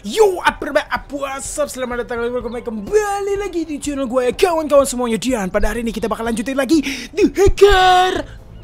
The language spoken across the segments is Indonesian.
Yo, apa up? Selamat datang lagi. Welcome kembali lagi di channel gue ya kawan-kawan semuanya. Dan pada hari ini kita bakal lanjutin lagi The Hacker.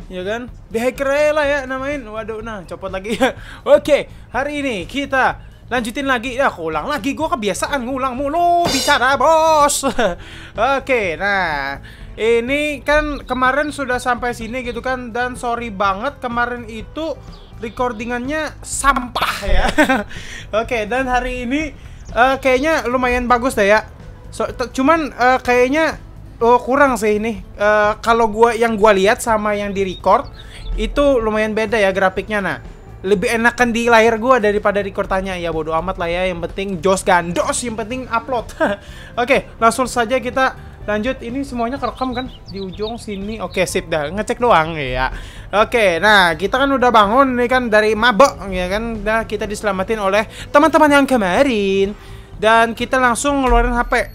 Ya kan? The Hacker lah ya namain. Waduh, nah copot lagi. Oke, hari ini kita lanjutin lagi. Ya, aku ulang lagi, gue kebiasaan ngulang mulu. Bicara bos. Oke, nah ini kan kemarin sudah sampai sini gitu kan. Dan sorry banget kemarin itu recordingannya sampah ya. Oke, dan hari ini uh, kayaknya lumayan bagus deh ya. So, cuman uh, kayaknya oh, kurang sih ini. Uh, kalau gua yang gua lihat sama yang di record itu lumayan beda ya grafiknya nah. Lebih enakan di layar gua daripada rekordannya ya bodo amat lah ya. Yang penting jos gandos, yang penting upload. Oke, langsung saja kita lanjut ini semuanya kerekam kan? Di ujung sini. Oke sip dah. Ngecek doang ya oke nah kita kan udah bangun nih kan dari mabok ya kan? Dah kita diselamatin oleh teman-teman yang kemarin. Dan kita langsung ngeluarin HP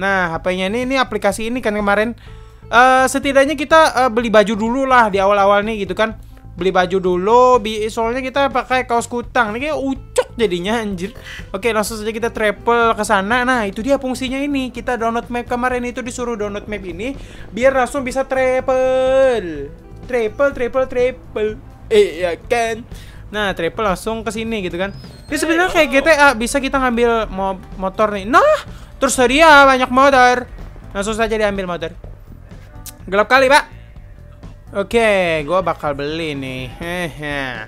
nah HP-nya ini ini aplikasi ini kan kemarin. Uh, setidaknya kita uh, beli baju dulu lah di awal-awal nih gitu kan. Beli baju dulu soalnya kita pakai kaos kutang. Nih kayak jadinya anjir. Oke langsung saja kita travel ke sana. Nah itu dia fungsinya ini. Kita download map kemarin itu disuruh download map ini biar langsung bisa travel. Travel travel travel. Eh ya kan? Nah travel langsung ke sini gitu kan? Ini sebenarnya kayak GTA bisa kita ngambil mo motor nih. Nah terus dia banyak motor. Langsung saja diambil motor. Gelap kali pak. Oke, gue bakal beli nih. Hehe.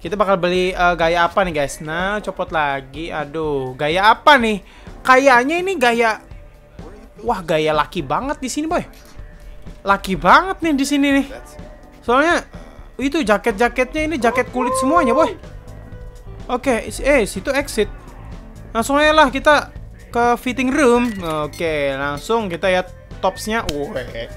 Kita bakal beli uh, gaya apa nih guys? Nah, copot lagi. Aduh, gaya apa nih? Kayaknya ini gaya Wah, gaya laki banget di sini, boy. Laki banget nih di sini nih. Soalnya itu jaket-jaketnya ini jaket kulit semuanya, boy. Oke, eh situ exit. Langsung aja lah kita ke fitting room. Oke, langsung kita lihat topsnya. Wih.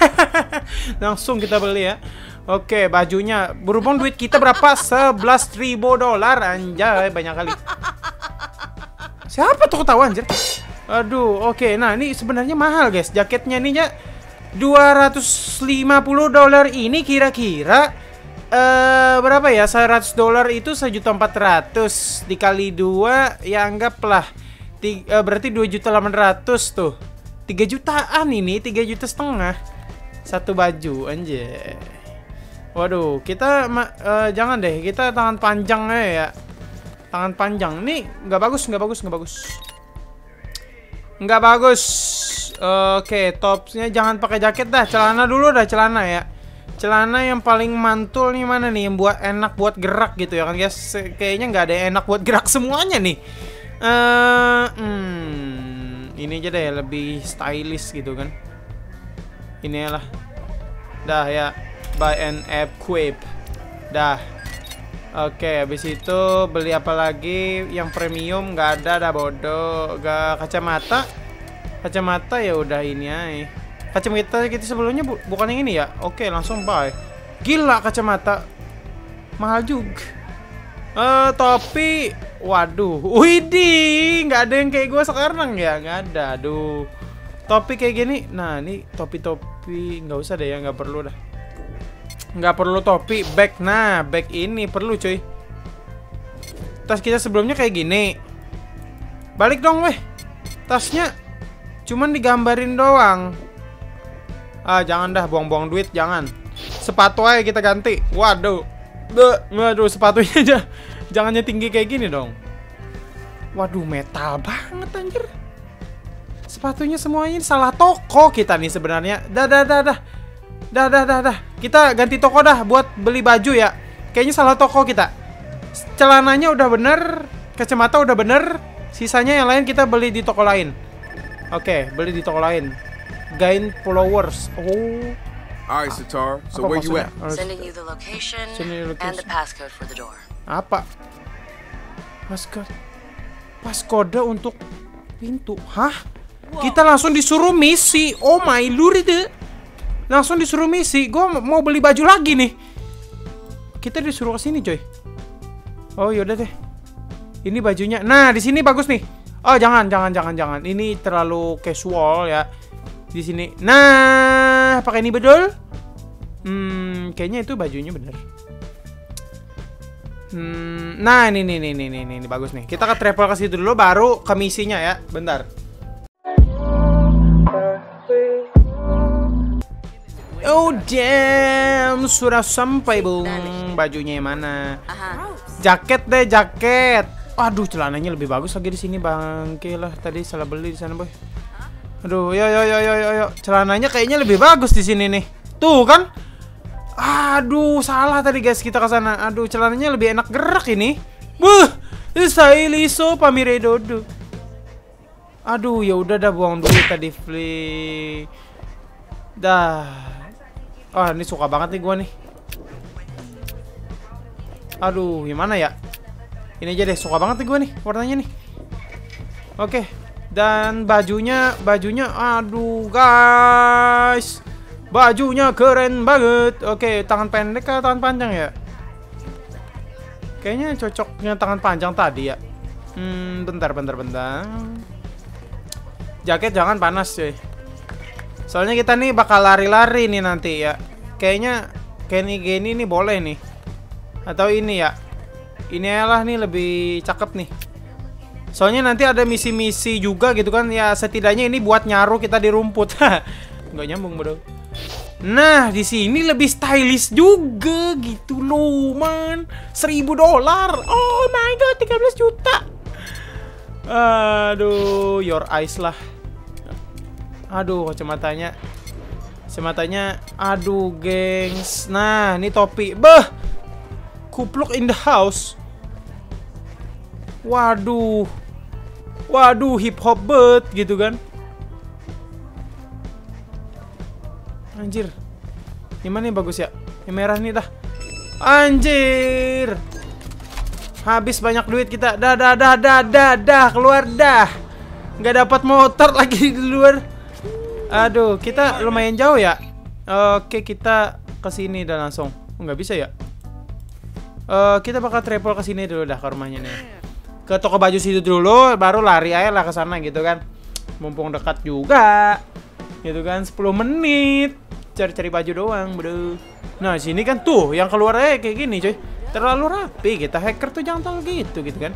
langsung kita beli ya. Oke, bajunya. Berhubung duit kita berapa? 11 ribu dolar. Anjay, banyak kali. Siapa tuh ketawa anjir? Aduh, oke. Nah, ini sebenarnya mahal, guys. Jaketnya ini ya 250 dolar ini kira-kira uh, berapa ya? 100 dolar itu 1.400 dikali 2 ya anggaplah uh, berarti 2.800 tuh. 3 jutaan ini, 3 juta setengah. Satu baju anjir. Waduh, kita uh, jangan deh, kita tangan panjang aja ya. Tangan panjang. Nih nggak bagus, nggak bagus, nggak bagus. Nggak bagus. Oke, okay, topsnya jangan pakai jaket dah, celana dulu dah, celana ya. Celana yang paling mantul nih mana nih yang buat enak buat gerak gitu ya kan guys. Kayaknya nggak ada yang enak buat gerak semuanya nih. Uh, hmm, ini aja deh lebih stylish gitu kan. Ini lah. Dah ya buy and equip. Dah. Oke habis itu beli apa lagi? Yang premium nggak ada dah bodoh. Gak kacamata. Kacamata ya udah ini aja. Kacamata kita sebelumnya bu bukan yang ini ya? Oke langsung buy. Gila kacamata. Mahal juga. Uh, topi. Waduh. Widih nggak ada yang kayak gue sekarang ya? Nggak ada. Aduh. Topi kayak gini. Nah ini topi-topi. Nggak usah deh ya nggak perlu dah Nggak perlu topi, bag. Nah, bag ini perlu cuy. Tas kita sebelumnya kayak gini. Balik dong weh. Tasnya cuman digambarin doang. Ah, jangan dah buang-buang duit, jangan. Sepatu aja kita ganti. Waduh. Waduh, sepatunya aja. Jangannya tinggi kayak gini dong. Waduh, metal banget anjir. Sepatunya semuanya salah toko kita nih sebenarnya. Dah, dah, dah, dah. Dah, dah, dah, dah. Kita ganti toko dah buat beli baju ya. Kayaknya salah toko kita. Celananya udah bener, kacamata udah bener. Sisanya yang lain kita beli di toko lain. Oke, okay, beli di toko lain. Gain followers. Oh. Alright, Sitar. So where you at? Sending you the location, Sending you location and the passcode for the door. Apa? Passcode. Passcode untuk pintu. Hah? Kita langsung disuruh misi. Oh my lord itu langsung disuruh misi gue mau beli baju lagi nih. Kita disuruh ke sini coy. Oh yaudah deh. Ini bajunya. Nah di sini bagus nih. Oh jangan jangan jangan jangan. Ini terlalu casual ya. Di sini. Nah pakai ini betul hmm kayaknya itu bajunya bener Hmm, nah ini nih nih nih nih bagus nih. Kita ke travel ke situ dulu baru ke misinya ya. Bentar. Oh damn, sudah sampai bung. Bajunya yang mana? Jaket deh, jaket. Aduh, celananya lebih bagus lagi di sini bangke lah. Tadi salah beli di sana boy. Aduh, yo yo yo yo yo. Celananya kayaknya lebih bagus di sini nih. Tuh kan? Aduh, salah tadi guys kita ke sana. Aduh, celananya lebih enak gerak ini. Buh, styliso pamire dodo. Aduh, ya udah dah buang dulu tadi flea. Dah. Ah, ini suka banget nih gua nih. Aduh, gimana ya? Ini aja deh, suka banget nih gua nih warnanya nih. Oke. Dan bajunya, bajunya aduh guys. Bajunya keren banget. Oke, tangan pendek atau tangan panjang ya? Kayaknya cocoknya tangan panjang tadi ya. Hmm, bentar, bentar, bentar. Jaket jangan panas cuy. Soalnya kita nih bakal lari-lari nih nanti ya. Kayaknya Kenny gini nih boleh nih. Atau ini ya. Ini lah nih lebih cakep nih. Soalnya nanti ada misi-misi juga gitu kan. Ya setidaknya ini buat nyaru kita di rumput. Nggak nyambung bro. Nah, di sini lebih stylish juga gitu loh, man. Seribu dolar. Oh my god, 13 juta. Aduh, your eyes lah. Aduh, kacamatanya. Kacamatanya, aduh, gengs. Nah, ini topi. Beh. Kupluk in the house. Waduh. Waduh, hip hop bet gitu kan. Anjir. Yang mana bagus ya? Yang merah nih dah. Anjir. Habis banyak duit kita. Dah dah dah dah dah dah keluar dah. Nggak dapat motor lagi di luar. Aduh, kita lumayan jauh ya. Oke, kita ke sini dan langsung. Oh, nggak bisa ya? Uh, kita bakal travel ke sini dulu dah ke rumahnya nih. Ke toko baju situ dulu, baru lari aja lah ke sana gitu kan. Mumpung dekat juga. Gitu kan, 10 menit cari-cari baju doang, bro. Nah, sini kan tuh yang keluar aja kayak gini, coy. Terlalu rapi kita hacker tuh jangan terlalu gitu gitu kan.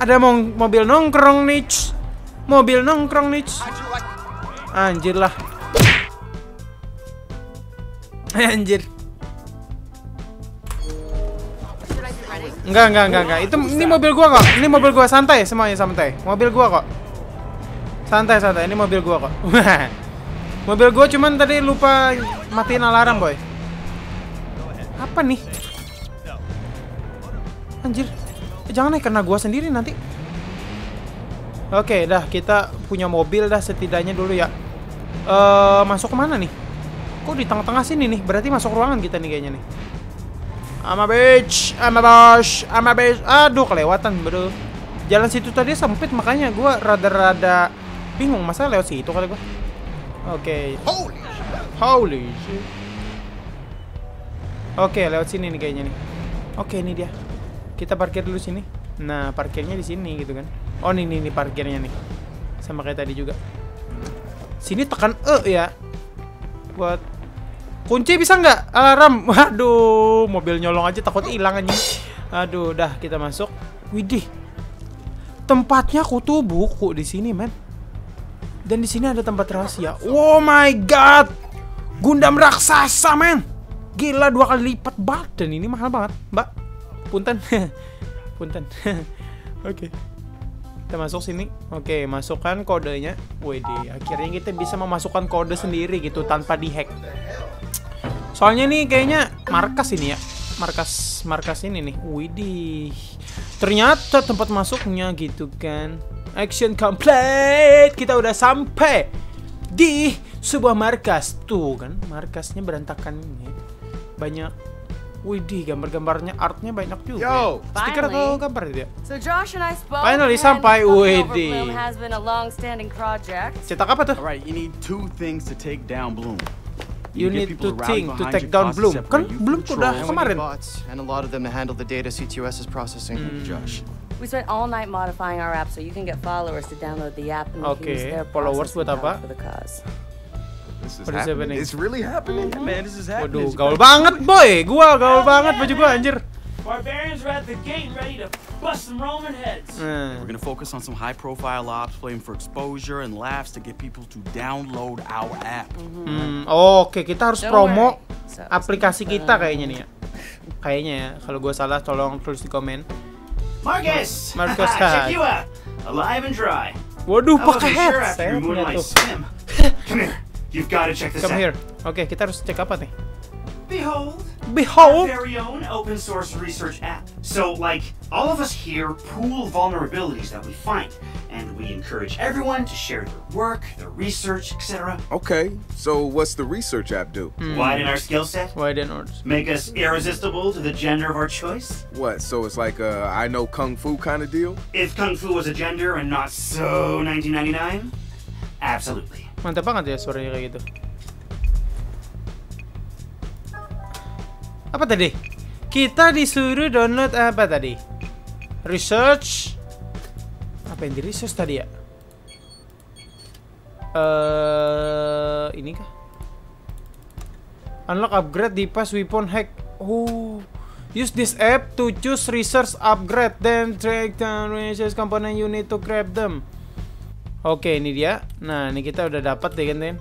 Ada mobil nongkrong nih. Mobil nongkrong nih. Anjir lah. Anjir. Enggak, enggak, enggak, enggak. Itu ini mobil gua kok. Ini mobil gua santai semuanya santai. Mobil gua kok. Santai, santai. Ini mobil gua kok. Mobil gue cuman tadi lupa matiin alarm, boy. Apa nih? Anjir. Eh, jangan naik karena gue sendiri nanti. Oke, dah kita punya mobil dah setidaknya dulu ya. Uh, masuk ke mana nih? Kok di tengah-tengah sini nih? Berarti masuk ruangan kita nih kayaknya nih. Ama bitch, ama bos, ama bitch. Aduh, kelewatan, bro. Jalan situ tadi sempit makanya gue rada-rada bingung masa lewat situ kali gue. Oke. Okay. Holy Holy shit. Oke, okay, lewat sini nih kayaknya nih. Oke, okay, ini dia. Kita parkir dulu sini. Nah, parkirnya di sini gitu kan. Oh, nih, nih parkirnya nih. Sama kayak tadi juga. Sini tekan E ya. Buat kunci bisa nggak? Alarm. Waduh, mobil nyolong aja takut hilang aja. Aduh, dah kita masuk. Widih. Tempatnya kutu buku di sini, men. Dan di sini ada tempat rahasia. Oh my god. Gundam raksasa, men. Gila dua kali lipat badan ini mahal banget, Mbak. Punten. Punten. Oke. Kita masuk sini. Oke, masukkan kodenya. Wede, akhirnya kita bisa memasukkan kode sendiri gitu tanpa dihack. Soalnya nih kayaknya markas ini ya. Markas markas ini nih. Widih. Ternyata tempat masuknya gitu kan. Action complete. Kita udah sampai di sebuah markas. Tuh kan, markasnya berantakan ini. Banyak Widih, gambar-gambarnya, artnya banyak juga. Yo, stiker atau gambar itu ya? So Josh and I spoke. Finally sampai Widih. Cetak apa tuh? Alright, you need two things to take down Bloom. You, you need to think to take down Bloom. Kan Bloom udah kemarin. And a lot of them to handle the data CTOS is processing. Hmm. Josh. We spent all night modifying our app so you can get followers to download the app and okay. use their followers buat apa? For the cause. This is happening. It's really happening, man. This is happening. Waduh, gaul banget, boy. Gua gaul banget baju gua anjir. Barbarians are at the gate ready to bust some Roman heads. Hmm. We're gonna focus on some high-profile ops, playing for exposure and laughs to get people to download our app. Hmm, Oke, okay, kita harus promo aplikasi kita kayaknya nih ya. Kayaknya ya. Kalau gue salah, tolong tulis di komen. Marcus, Marcus, check you out, alive and dry. Waduh, pakai headset tuh. Come here, you've got to check this out. Come out. here. Oke, okay, kita harus cek apa nih? Behold, Behold, our very own open source research app. So, like, all of us here pool vulnerabilities that we find, and we encourage everyone to share their work, their research, etc. Okay, so what's the research app do? Mm. Widen our skill set. Widen our. Make us irresistible to the gender of our choice. What? So it's like a I know kung fu kind of deal? If kung fu was a gender and not so 1999, absolutely. Mantap banget ya suaranya kayak gitu. Apa tadi? Kita disuruh download apa tadi? Research. Apa yang di research tadi ya? Eh, uh, ini kah? Unlock upgrade di pas weapon hack. Oh. Use this app to choose research upgrade then track down research component you need to grab them. Oke, ini dia. Nah, ini kita udah dapat deh kan,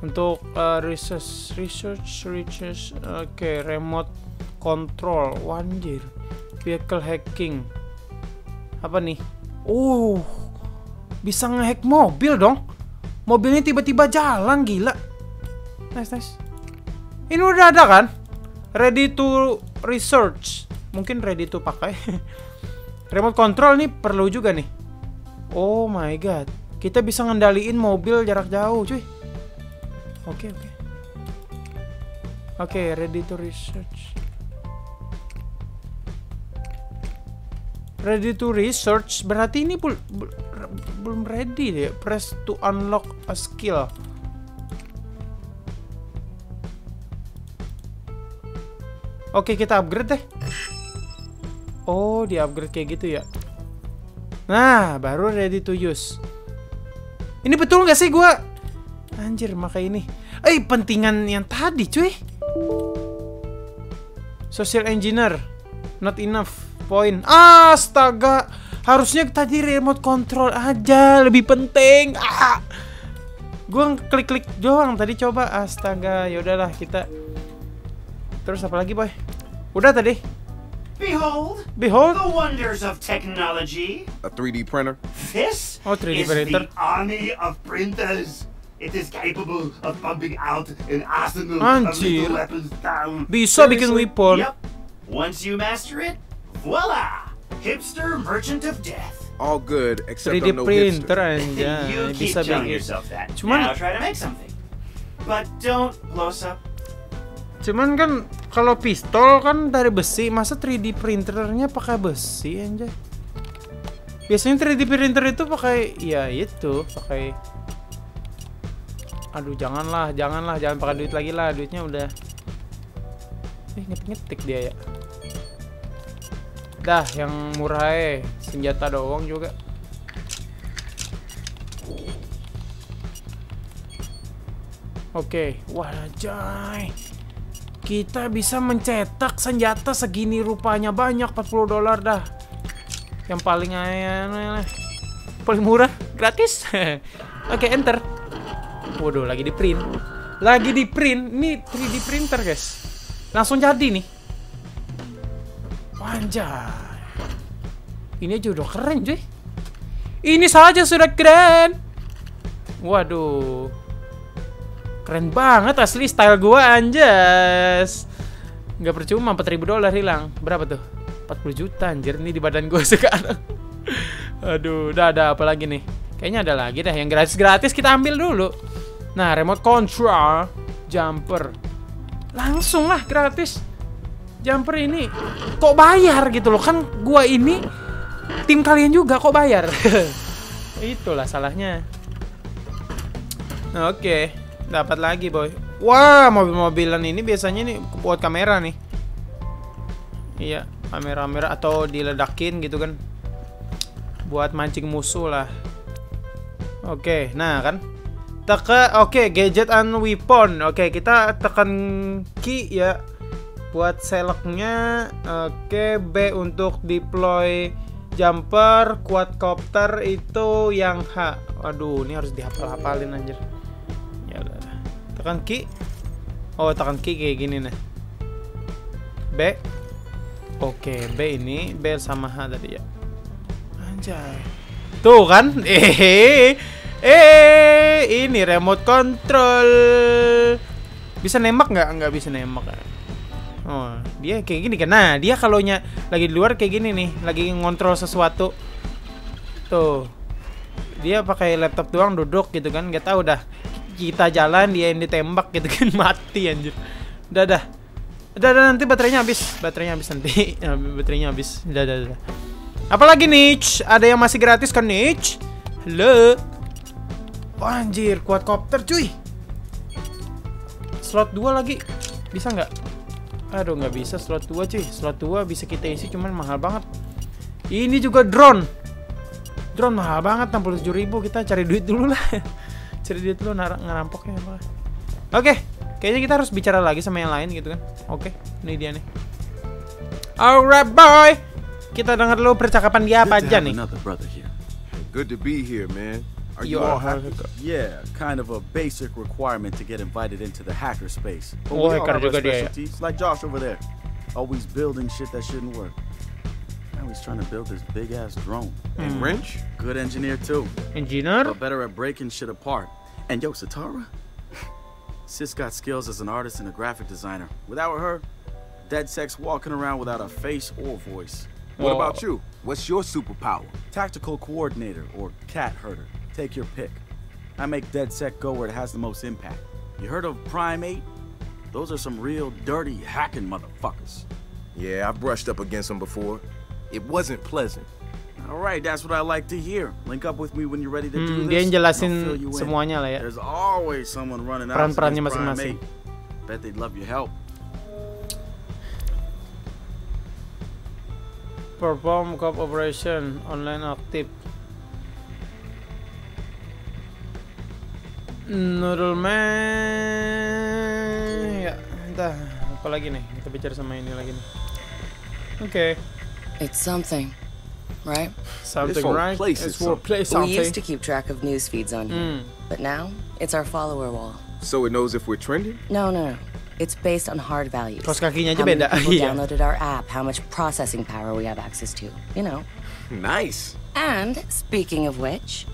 untuk uh, research research research oke okay, remote control. Wanjir. Vehicle hacking. Apa nih? Uh bisa ngehack mobil dong? Mobilnya tiba-tiba jalan gila. Nice nice. Ini udah ada kan? Ready to research. Mungkin ready to pakai. Remote control nih perlu juga nih oh my god kita bisa ngendaliin mobil jarak jauh cuy Oke, okay, oke. Okay. Oke, okay, ready to research. Ready to research berarti ini belum ready deh. Press to unlock a skill. Oke, kita upgrade deh. Oh, di upgrade kayak gitu ya. Nah, baru ready to use. Ini betul nggak sih gue Anjir, maka ini. Eh, pentingan yang tadi, cuy. Social engineer. Not enough point. Astaga. Harusnya tadi remote control aja, lebih penting. Ah. Gua klik-klik doang tadi coba. Astaga, ya udahlah kita Terus apa lagi, boy? Udah tadi. Behold, behold the wonders of technology. A 3D printer. This oh, 3D is printer. the army of printers. It is capable of pumping out an arsenal Anjir. of weapons down. Bisa bikin weapon. Yep. Once you master it, voila! Hipster merchant of death. All good except 3D I'm no printer hipster. aja. you keep Bisa telling bikin. yourself that. Cuman now try to make something. But don't close up. Cuman kan kalau pistol kan dari besi, masa 3D printernya pakai besi aja? Biasanya 3D printer itu pakai ya itu, pakai Aduh, janganlah, janganlah, jangan pakai duit lagi lah, duitnya udah Eh, ngetik-ngetik dia ya. Dah, yang murah eh, senjata doang juga. Oke, okay. wajay. Kita bisa mencetak senjata segini rupanya banyak 40 dolar dah. Yang paling ayah, paling murah, gratis. Oke, okay, enter. Waduh, lagi di print. Lagi di print. Ini 3D printer, guys. Langsung jadi nih. Wanjay. Ini aja udah keren, cuy. Ini saja sudah keren. Waduh. Keren banget asli style gua anjas. Nggak percuma 4000 dolar hilang. Berapa tuh? 40 juta anjir nih di badan gua sekarang. Aduh, udah ada apa lagi nih? Kayaknya ada lagi deh yang gratis-gratis kita ambil dulu. Nah, remote control jumper. Langsung lah gratis. Jumper ini kok bayar gitu loh. Kan gua ini tim kalian juga kok bayar. Itulah salahnya. Oke. Okay. Dapat lagi, boy. Wah, mobil-mobilan ini biasanya nih buat kamera nih. Iya, kamera-kamera atau diledakin gitu kan. Buat mancing musuh lah. Oke, nah kan. Teka, oke, gadget and weapon. Oke, kita tekan key ya. buat seleknya oke B untuk deploy jumper quadcopter itu yang H waduh ini harus dihafal-hafalin anjir tekan Q. Oh tekan Q kayak gini nih. B. Oke B ini B sama H tadi ya. Anjay. Tuh kan? Eh eh ini remote control. Bisa nembak nggak? Nggak bisa nembak Oh, dia kayak gini kan. Nah, dia kalau lagi di luar kayak gini nih, lagi ngontrol sesuatu. Tuh. Dia pakai laptop doang duduk gitu kan, nggak tahu dah. Kita jalan dia yang ditembak gitu kan mati anjir. Udah dah. Udah, udah nanti baterainya habis. Baterainya habis nanti. Ya, baterainya habis. Udah, udah, udah. Apalagi nih? Ada yang masih gratis kan nih? Halo. Oh, anjir, quadcopter cuy. Slot 2 lagi. Bisa nggak? Aduh nggak bisa slot 2 cuy Slot 2 bisa kita isi cuman mahal banget Ini juga drone Drone mahal banget 67 ribu Kita cari duit dulu lah Cari duit dulu ngerampok ya Oke okay, Kayaknya kita harus bicara lagi sama yang lain gitu kan Oke okay, ini dia nih Alright boy Kita dengar dulu percakapan dia apa aja nih Good to be here man Are you, you all hackers? Yeah, kind of a basic requirement to get invited into the hacker space. But we all have our specialties, like Josh over there. Always building shit that shouldn't work. Now he's trying to build this big ass drone. And mm. Wrench? Good engineer too. Engineer? But better at breaking shit apart. And yo, Satara? Sis got skills as an artist and a graphic designer. Without her, dead sex walking around without a face or voice. What about you? What's your superpower? Tactical coordinator or cat herder. Take your pick. I make DedSec go where it has the most impact. You heard of Prime 8? Those are some real dirty hacking motherfuckers. Yeah, I've brushed up against them before. It wasn't pleasant. All right, that's what I like to hear. Link up with me when you're ready to hmm, do this. Dia jelasin semuanya lah ya. There's always someone running out. Peran-perannya masing-masing. Bet they'd love your help. Perform cooperation online active. Noodle Man. Ya, entah apa lagi nih? Kita bicara sama ini lagi nih. Oke. Okay. It's something, right? Something, right? Places, it's for play something. We used to keep track of news feeds on here, mm. but now it's our follower wall. So it knows if we're trending? No, no, no. It's based on hard values. Kos kakinya aja how. Many people downloaded our app, how much processing power we have access to. You know. Nice. And speaking of which,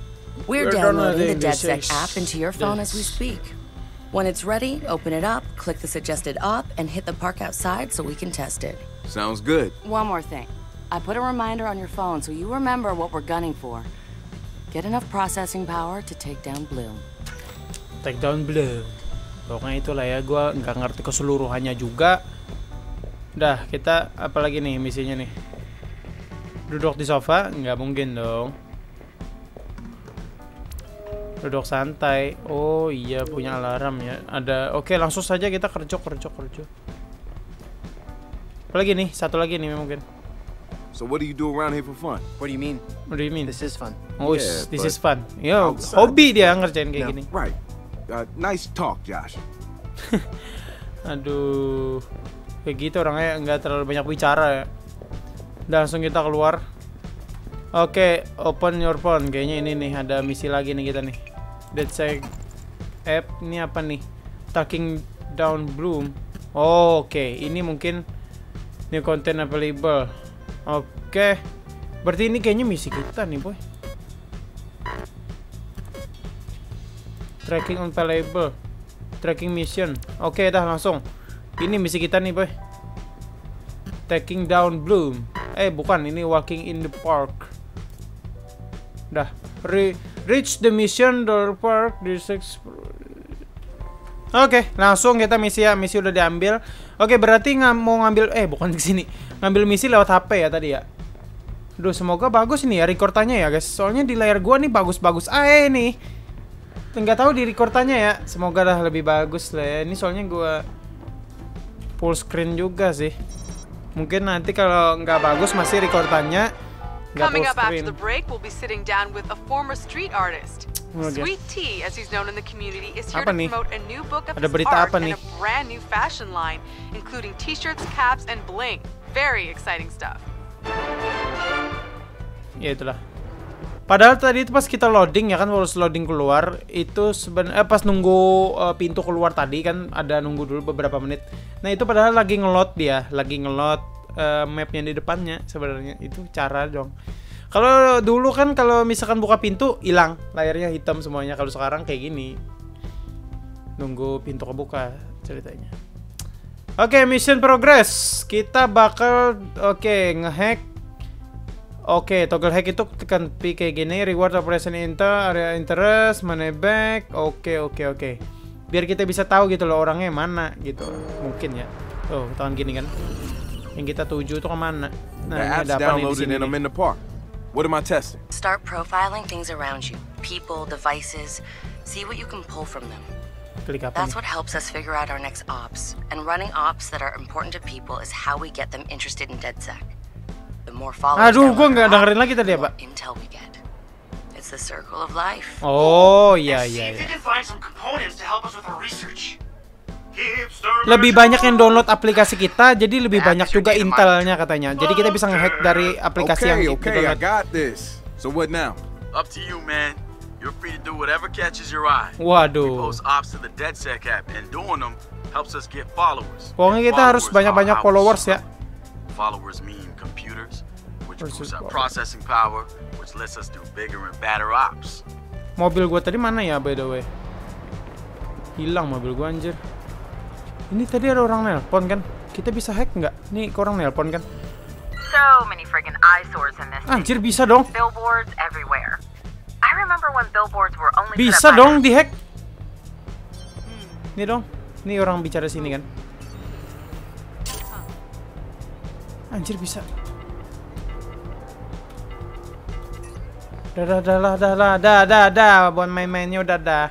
we're, We're downloading the DedSec app into your phone yes. as we speak. When it's ready, open it up, click the suggested op, and hit the park outside so we can test it. Sounds good. One more thing. I put a reminder on your phone so you remember what we're gunning for. Get enough processing power to take down Bloom. Take down Bloom. Pokoknya itulah ya, gue nggak ngerti keseluruhannya juga. Dah, kita apalagi nih misinya nih? Duduk di sofa? Nggak mungkin dong. Duduk santai. Oh iya punya alarm ya. Ada. Oke langsung saja kita kerja kerja kerja. Apa lagi nih? Satu lagi nih mungkin. So what do you do around here for fun? What do you mean? What do you mean? This is fun. Oh, yeah, this is fun. Yo, hobi dia ngerjain kayak gini. Right. Uh, nice talk, Josh. Aduh. Kayak gitu orangnya nggak terlalu banyak bicara ya. Dan langsung kita keluar. Oke, okay, open your phone. Kayaknya ini nih ada misi lagi nih kita nih. Dead say app ini apa nih? Talking down bloom. Oh, oke. Okay. Ini mungkin new content available. Oke. Berarti ini kayaknya misi kita nih, boy. Tracking unavailable. Tracking mission. Oke, dah langsung. Ini misi kita nih, boy. Taking down bloom. Eh, bukan. Ini walking in the park. Dah. Re reach the mission door park six Oke, langsung kita misi ya. Misi udah diambil. Oke, berarti nggak mau ngambil eh bukan di sini. Ngambil misi lewat HP ya tadi ya. Duh, semoga bagus ini ya rekordannya ya, guys. Soalnya di layar gua nih bagus-bagus aja nih. Enggak tahu di rekordannya ya. Semoga lah lebih bagus lah ya. Ini soalnya gua full screen juga sih. Mungkin nanti kalau nggak bagus masih rekordannya Coming up after the break, we'll be sitting down with a former street artist. Oh, Sweet Tea, as he's known in the community, is here to promote a new book of his art and a brand new fashion line, including t-shirts, caps, and bling. Very exciting stuff. Ya itulah. Padahal tadi itu pas kita loading ya kan harus loading keluar itu sebenarnya eh, pas nunggu uh, pintu keluar tadi kan ada nunggu dulu beberapa menit. Nah itu padahal lagi ngelot dia, lagi ngelot uh, mapnya di depannya sebenarnya itu cara dong. Kalau dulu kan kalau misalkan buka pintu hilang layarnya hitam semuanya. Kalau sekarang kayak gini nunggu pintu kebuka ceritanya. Oke, okay, mission progress. Kita bakal oke okay, ngehack Oke, okay, toggle hack itu tekan P kayak gini, reward operation enter, area interest, money back. Oke, okay, oke, okay, oke. Okay. Biar kita bisa tahu gitu loh orangnya mana gitu. Mungkin ya. Oh, tahun gini kan. Yang kita tuju itu ke mana? Nah, ada apa nih di sini? What am I testing? Start profiling things around you. People, devices. See what you can pull from them. Klik apa That's what helps us figure out our next ops. And running ops that are important to people is how we get them interested in DedSec. Aduh, gue nggak dengerin lagi tadi ya, Pak. Oh, iya iya. iya. Lebih banyak yang download aplikasi kita, jadi lebih banyak juga intelnya katanya. Jadi kita bisa ngehack dari aplikasi okay, yang okay, kita I got this. So what now? Up to you, man. You're free to do whatever catches your eye. Waduh. We post ops to the DedSec app, and doing them helps us get followers. Pokoknya kita harus banyak-banyak followers ya. Followers mean which boosts our processing power, which lets us do bigger and better ops. Mobil gua tadi mana ya by the way? Hilang mobil gua anjir. Ini tadi ada orang nelpon kan? Kita bisa hack nggak? Nih orang nelpon kan? So many friggin' eyesores in this. Anjir bisa dong. Billboards everywhere. Bisa dong dihack. Nih dong. Nih orang bicara sini kan. Anjir bisa. Dah dah dah lah dah lah dah dah dah buat main-mainnya udah dah.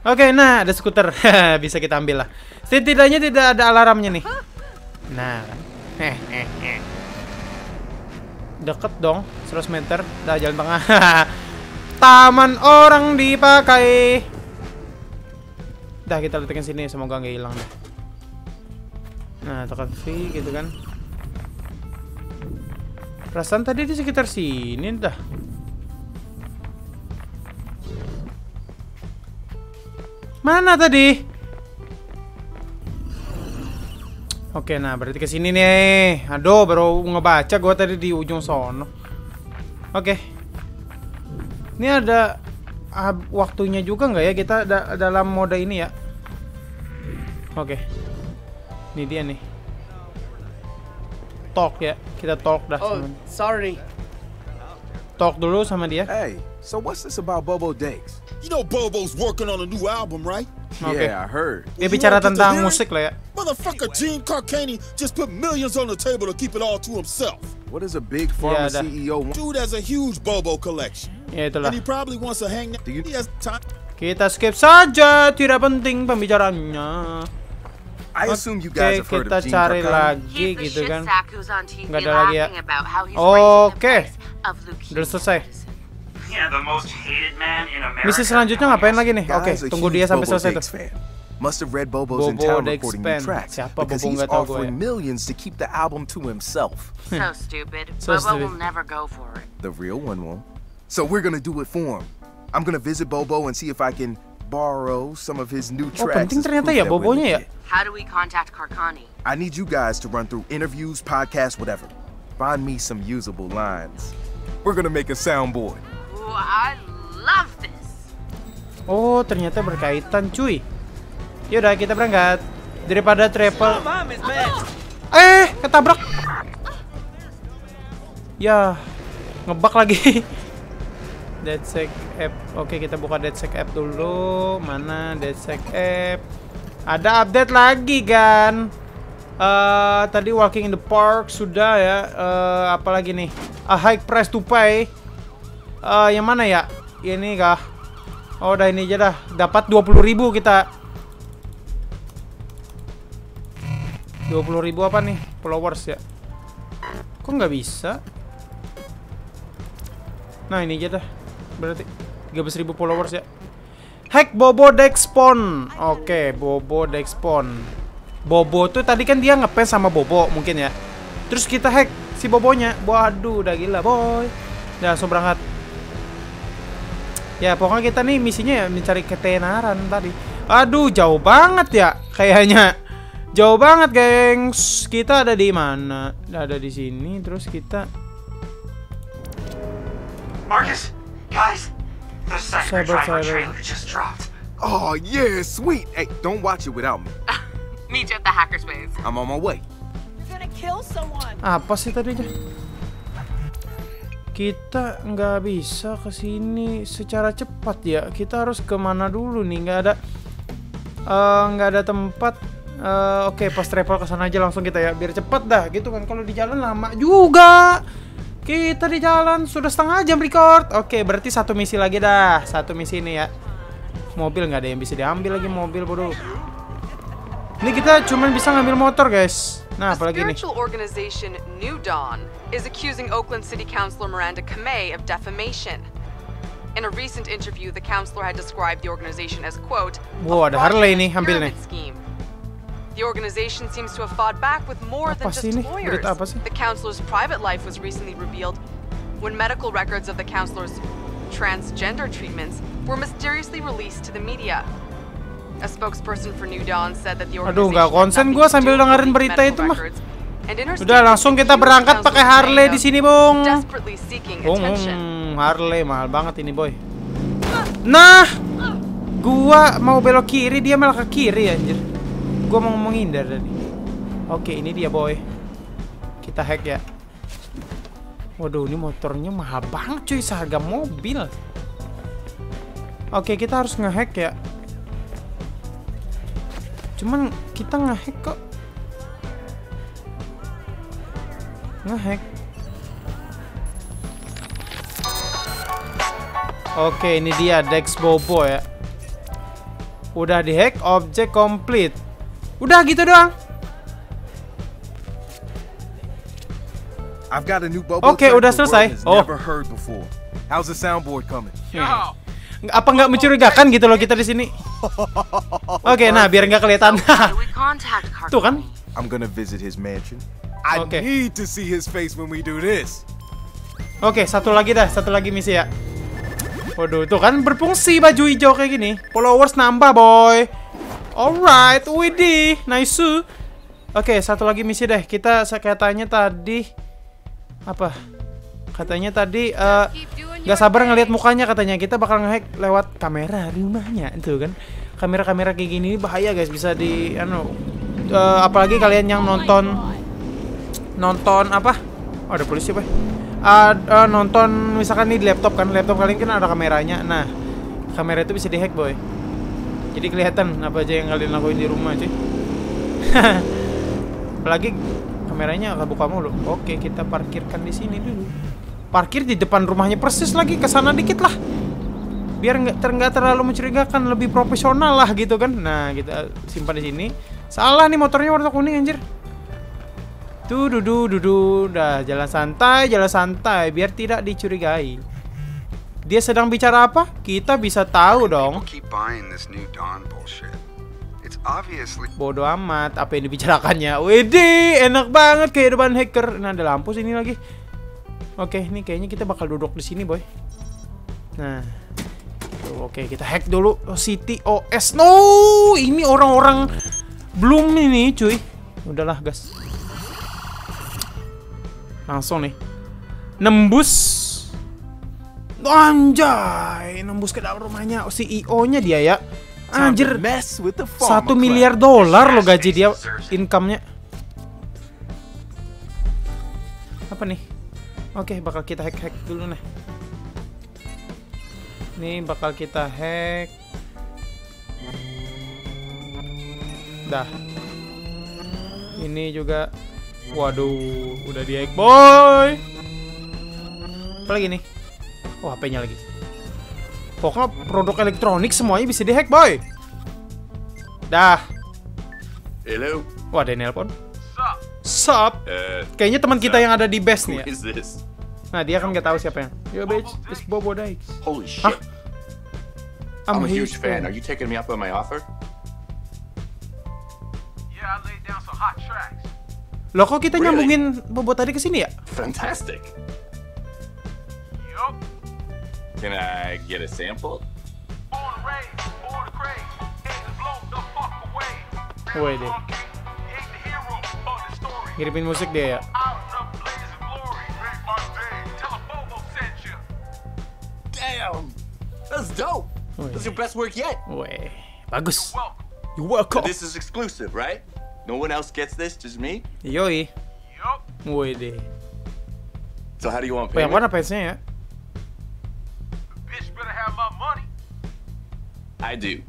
Oke, okay, nah ada skuter bisa kita ambil lah. Setidaknya tidak ada alarmnya nih. Nah, eh eh eh. Deket dong, 100 meter, dah jalan tengah. Taman orang dipakai. Dah kita letakkan sini, semoga nggak hilang deh. Nah, tekan V gitu kan. Perasaan tadi di sekitar sini dah. Mana tadi? Oke, nah berarti ke sini nih. Aduh, baru ngebaca gua tadi di ujung sono. Oke. Ini ada uh, waktunya juga nggak ya kita da dalam mode ini ya? Oke. Ini dia nih talk ya. Kita talk dah. Oh, sorry. Talk dulu sama dia. Hey, so what's this about Bobo Dakes? You know Bobo's working on a new album, right? Okay. Yeah, I heard. Dia bicara tentang musik lah ya. Motherfucker Gene Carcani just put millions on the table to keep it all to himself. What is a big pharma yeah, CEO want? Dude has a huge Bobo collection. Ya itulah. And he probably wants to hang Do you... He has time. Kita skip saja, tidak penting pembicaraannya. I assume you guys have heard kita of Gene cari lagi gitu kan. Nggak ada lagi ya. Oke. Udah selesai. Misi selanjutnya ngapain lagi nih? Oke, tunggu dia sampai selesai tuh. Must have read Bobo's in town recording new tracks Siapa because he's offering millions to keep the album to himself. So stupid. so Bobo stupid. will never go for it. The real one won't. So we're gonna do it for him. I'm gonna visit Bobo and see if I can borrow some of his new tracks. Oh, penting ternyata ya bobonya ya. How do we contact Karkani? I need you guys to run through interviews, podcasts, whatever. Find me some usable lines. We're gonna make a soundboard. Ooh, I love this. Oh, ternyata berkaitan, cuy. Yaudah, kita berangkat. Daripada travel. Eh, ketabrak. Ya, ngebak lagi. DeadSec app. Oke, kita buka DeadSec app dulu. Mana DeadSec app? Ada update lagi kan? Uh, tadi walking in the park sudah ya. Uh, apa lagi nih? A high price to pay. Uh, yang mana ya? Ini kah? Oh, udah ini aja dah. Dapat 20.000 kita. 20.000 apa nih? Followers ya. Kok nggak bisa? Nah ini aja dah. Berarti 13.000 followers ya. Hack Bobo Dexpon. Oke, Bobo Dexpon. Bobo tuh tadi kan dia ngepes sama Bobo mungkin ya. Terus kita hack si Bobonya. Waduh, udah gila, boy. Udah langsung berangkat. Ya, pokoknya kita nih misinya ya mencari ketenaran tadi. Aduh, jauh banget ya kayaknya. Jauh banget, gengs. Kita ada di mana? Ada di sini, terus kita Marcus, guys, the cyber driver trailer just dropped. Oh yeah, sweet. Hey, don't watch it without me. Meet you at the hackerspace. I'm on my way. You're gonna kill someone. Apa sih tadinya? Kita nggak bisa ke sini secara cepat ya. Kita harus ke mana dulu nih? Nggak ada nggak uh, ada tempat. Uh, Oke, okay, pas travel ke sana aja langsung kita ya, biar cepet dah gitu kan. Kalau di jalan lama juga. Kita di jalan sudah setengah jam record. Oke, berarti satu misi lagi dah. Satu misi ini ya. Mobil nggak ada yang bisa diambil lagi mobil bodoh. Ini kita cuma bisa ngambil motor, guys. Nah, nih. Spiritual organization New Dawn is accusing Oakland City Councilor Miranda Kamei of defamation. In a recent interview, the councilor had described the organization as quote, ada Harley nih. Scheme. The organization seems to have fought back with more apa than just ini? lawyers. The councilor's private life was recently revealed when medical records of the councilor's transgender treatments were mysteriously released to the media. A spokesperson for New Dawn said that the Aduh, nggak konsen gue sambil dengerin berita itu mah. Udah langsung kita berangkat pakai Harley di sini, Bung. Bung, Harley mahal banget ini, boy. Nah, gua mau belok kiri, dia malah ke kiri anjir. Gua mau menghindar tadi. Oke, ini dia, boy. Kita hack ya. Waduh, ini motornya mahal banget cuy, seharga mobil. Oke, kita harus ngehack ya. Cuman kita ngehack kok ngehack. Oke, ini dia Dex Bobo ya. Udah dihack, objek complete. Udah gitu doang. I've got a new Bobo Oke, udah selesai. Oh. Never heard before. How's the soundboard coming? Hmm. Apa nggak mencurigakan gitu loh kita di sini? Oke, okay, nah biar nggak kelihatan. Tuh kan? I'm gonna visit his mansion. I okay. need to see his face when we do this. Oke, okay, satu lagi dah, satu lagi misi ya. Waduh, tuh kan berfungsi baju hijau kayak gini. Followers nambah, boy. Alright, widih, nice. Oke, okay, satu lagi misi deh. Kita katanya tadi apa? Katanya tadi uh, Gak sabar ngelihat mukanya katanya. Kita bakal ngehack lewat kamera rumahnya itu kan. Kamera-kamera kayak gini bahaya guys. Bisa di anu uh, apalagi kalian yang nonton nonton apa? Oh, ada polisi apa? Uh, uh, nonton misalkan nih di laptop kan. Laptop kalian kan ada kameranya. Nah kamera itu bisa dihack boy. Jadi kelihatan apa aja yang kalian lakuin di rumah cuy. Apalagi kameranya buka mulu. Oke kita parkirkan di sini dulu parkir di depan rumahnya persis lagi ke sana dikit lah. Biar nggak ter terlalu mencurigakan lebih profesional lah gitu kan. Nah kita simpan di sini. Salah nih motornya warna kuning anjir. Tuh dudu dudu udah jalan santai jalan santai biar tidak dicurigai. Dia sedang bicara apa? Kita bisa tahu dong. Bodoh amat apa yang dibicarakannya. Widih enak banget kehidupan hacker. Nah ada lampu sini lagi Oke, ini kayaknya kita bakal duduk di sini, boy. Nah, oke kita hack dulu oh, City OS. No, ini orang-orang belum ini, cuy. Udahlah, gas. Langsung nih. Nembus. Anjay, nembus ke dalam rumahnya CEO-nya dia ya. Anjir, satu miliar dolar lo gaji dia income-nya. Apa nih? Oke, okay, bakal kita hack-hack dulu nih. Ini bakal kita hack. Dah. Ini juga Waduh, udah di hack, boy. Apa lagi nih? Oh, HP-nya lagi. Pokoknya produk elektronik semuanya bisa dihack, boy. Dah. Hello. Wah, ada nelpon. Sup? Uh, Kayaknya teman kita yang ada di best nih ya. Nah dia kan nggak tahu siapa yang. Yo bitch, it's Bobo Dykes. Holy shit. Huh? I'm, I'm a huge fan. fan. Are you taking me up on my offer? Yeah, I laid down some hot tracks. Loh kok kita really? nyambungin Bobo tadi ke sini ya? Fantastic. Yup. Can I get a sample? Born raised, born to crave, blow the fuck away. Woi deh. Ngirimin musik dia ya. Damn, that's dope. That's your best work yet. Weh, bagus. You welcome. This is exclusive, right? No one else gets this, just me? Yoi. Yup. Woi deh. So how do you want payment? Yang mana paymentnya ya? Bitch better have my money. I do.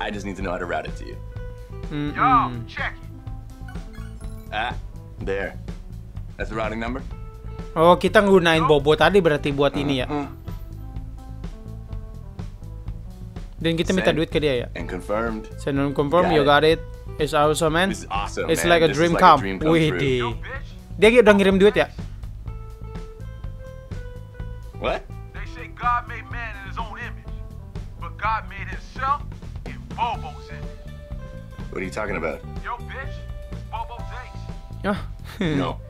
I just need to know how to route it to you. Mm -mm. Yo, check it. Ah, there. That's the routing number? Oh, kita nggunain Bobo tadi berarti buat uh, ini ya. Uh. Dan kita minta duit ke dia ya. And confirmed. Send and confirm, you got it. It's awesome, man. This is awesome, It's man. like a this dream like come. come Wih, dia udah ngirim duit ya? What? They say God made man in his own image, but God made himself in Bobo's image. What are you talking about? Yo, bitch. no.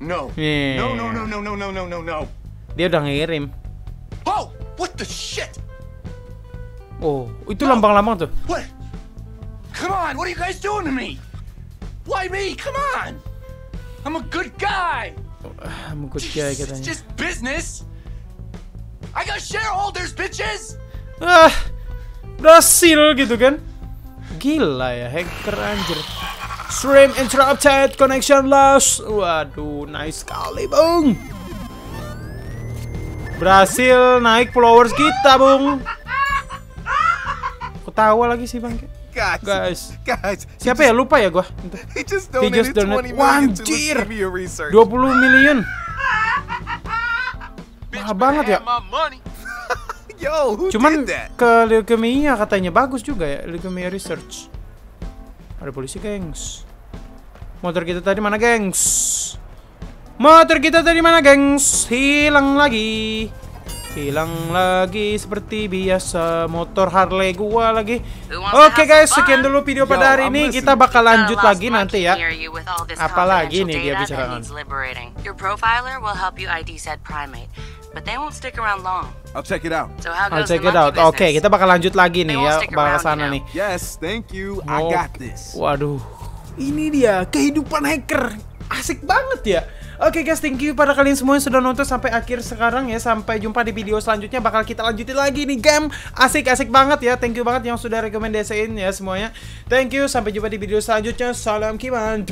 No. Yeah. No, no, no, no, no, no, no, no, no. Dia udah ngirim. Oh, what the shit? Oh, itu lambang-lambang tuh. What? Come on, what are you guys doing to me? Why me? Come on. I'm a good guy. I'm a good guy katanya. It's just business. I got shareholders, bitches. Ah, berhasil gitu kan? Gila ya, hacker anjir. Stream interrupted, connection lost. Waduh, nice sekali, Bung. Berhasil naik followers kita, Bung. Ketawa lagi sih bang. Guys, guys, guys. Siapa ya lupa ya gua. He just donated, He just donated 20 million Wanjir. to 20 million. Mahal banget ya. Yo, who Cuman ke leukemia katanya bagus juga ya leukemia research. Ada polisi, gengs. Motor kita tadi mana, gengs? Motor kita tadi mana, gengs? Hilang lagi. Hilang lagi seperti biasa motor Harley gua lagi. Oke okay guys, sekian dulu video pada hari ini. Kita bakal lanjut lagi nanti ya. Apalagi nih dia bicara. Your profiler will help you ID said primate, but they won't stick around long. I'll check it out. So how I'll check it out. Oke, okay, kita bakal lanjut lagi nih ya, bakal sana nih. Yes, thank you. I got this. Waduh. Ini dia kehidupan hacker. Asik banget ya. Oke okay guys, thank you pada kalian semua yang sudah nonton sampai akhir sekarang ya. Sampai jumpa di video selanjutnya. Bakal kita lanjutin lagi nih game. Asik-asik banget ya. Thank you banget yang sudah rekomendasiin ya semuanya. Thank you. Sampai jumpa di video selanjutnya. Salam Kiman.